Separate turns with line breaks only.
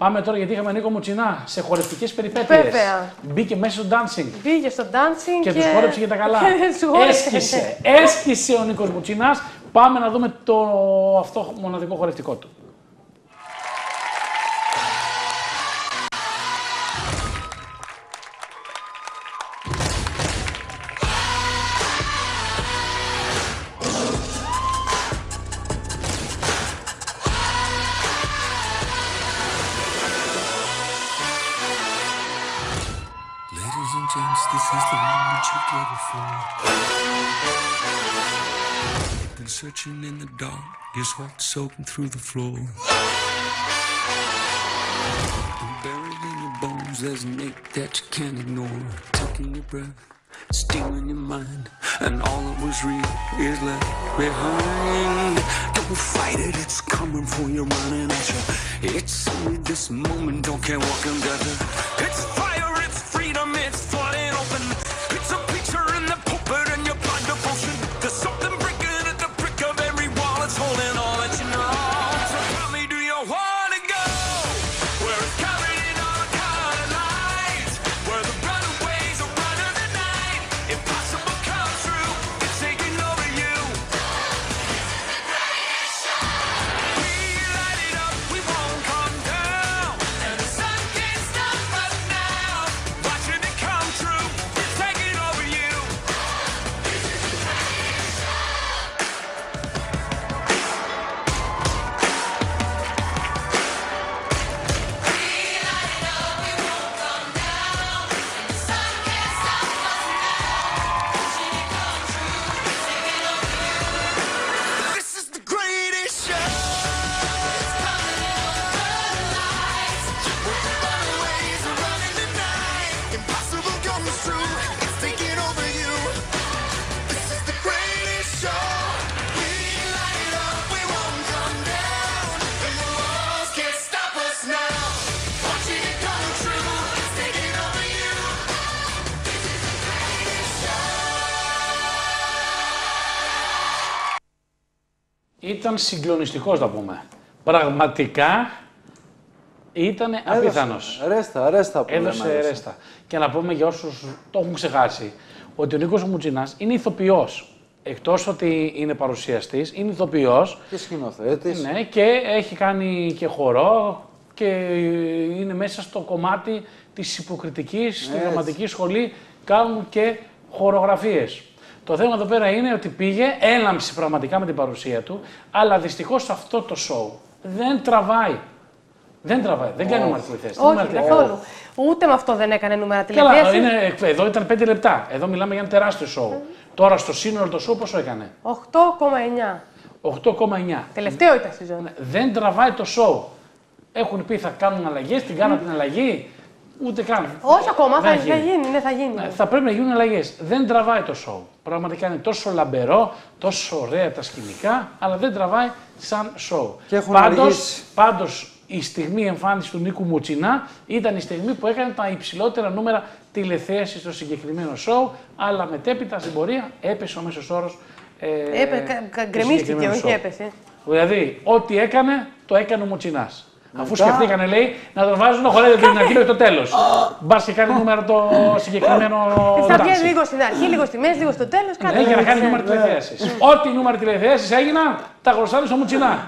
Πάμε τώρα γιατί είχαμε Νίκο Μουτσινά σε χορευτικές περιπέτειες.
Βέβαια.
Μπήκε μέσα στο dancing
Πήγε στο dancing
και,
και,
τους χόρεψε για τα καλά.
Και τους χόρεψε.
Έσκησε, έσκησε ο Νίκος Μουτσινάς. Πάμε να δούμε το αυτό μοναδικό χορευτικό του.
This is the moment you've waited for. You've been searching in the dark, your sweat soaking through the floor. And buried in your bones, there's an ache that you can't ignore. Taking your breath, stealing your mind, and all that was real is left behind. Don't fight it, it's coming for you, running at you. It's only this moment, don't care what get you. It's
Ήταν συγκλονιστικός, θα πούμε. Πραγματικά ήταν απίθανος.
Ρέστα, ρέστα που
Έδωσε
λέμε,
ρέστα. Και να πούμε για όσους το έχουν ξεχάσει, ότι ο Νίκος Μουτζινάς είναι ηθοποιός. Εκτός ότι είναι παρουσιαστής, είναι ηθοποιός.
Και σκηνοθέτης.
Ναι, και έχει κάνει και χορό και είναι μέσα στο κομμάτι της υποκριτικής, στη
Έτσι.
δραματικής σχολή, κάνουν και χορογραφίες. Το θέμα εδώ πέρα είναι ότι πήγε, έλαμψε πραγματικά με την παρουσία του, αλλά δυστυχώς αυτό το show δεν τραβάει. Δεν τραβάει, δεν κάνει νούμερα τηλεθέαση.
Όχι, καθόλου. Ούτε με αυτό δεν έκανε νούμερα
Καλά,
τηλεθέαση.
είναι, εδώ ήταν 5 λεπτά. Εδώ μιλάμε για ένα τεράστιο show. Τώρα στο σύνολο το show πόσο έκανε;
8,9.
8,9.
Τελευταίο ήταν στη ζώνη.
Δεν τραβάει το show. Έχουν πει θα κάνουν αλλαγές, την κάναν την αλλαγή; Ούτε καν.
Όχι ακόμα, θα,
Δεν
θα γίνει. Ναι, θα γίνει.
Ναι, θα πρέπει να γίνουν αλλαγές. Δεν τραβάει το show. Πραγματικά είναι τόσο λαμπερό, τόσο ωραία τα σκηνικά, αλλά δεν τραβάει σαν show.
Και έχουν
πάντως,
αργήσει.
πάντως, η στιγμή εμφάνισης του Νίκου Μουτσινά ήταν η στιγμή που έκανε τα υψηλότερα νούμερα τηλεθέασης στο συγκεκριμένο show, αλλά μετέπειτα στην πορεία έπεσε ο μέσος όρος. Ε,
Έπε, κα- κα- γκρεμίστηκε, όχι έπεσε.
Δηλαδή, ό,τι έκανε, το έκανε ο Μουτσινάς. Αφού σκεφτήκανε, λέει, να τον βάζουν να χορεύει την αρχή μέχρι το τέλος. Μπα και κάνει νούμερο το συγκεκριμένο.
Θα βγαίνει
dancing.
λίγο στην αρχή, λίγο στη μέση, λίγο στο τέλος.
Ναι, για να κάνει νούμερο τηλεθέασης. Ό,τι νούμερο τηλεθέασης έγιναν, τα χρωστάνε στο Μουτσινά.